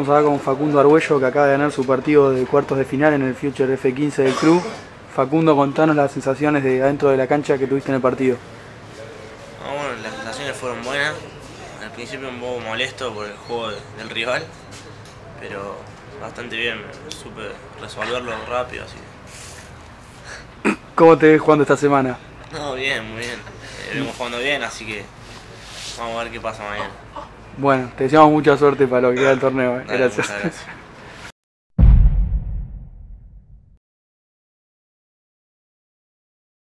Estamos acá con Facundo Arguello que acaba de ganar su partido de cuartos de final en el Future F15 del club. Facundo, contanos las sensaciones de adentro de la cancha que tuviste en el partido. Ah, bueno, las sensaciones fueron buenas. Al principio un poco molesto por el juego de- del rival, pero bastante bien, supe resolverlo rápido, así. ¿Cómo te ves jugando esta semana? No, bien, muy bien. Eh, venimos jugando bien, así que vamos a ver qué pasa mañana. Bueno, te deseamos mucha suerte para lo que queda del torneo. eh. Dale, gracias.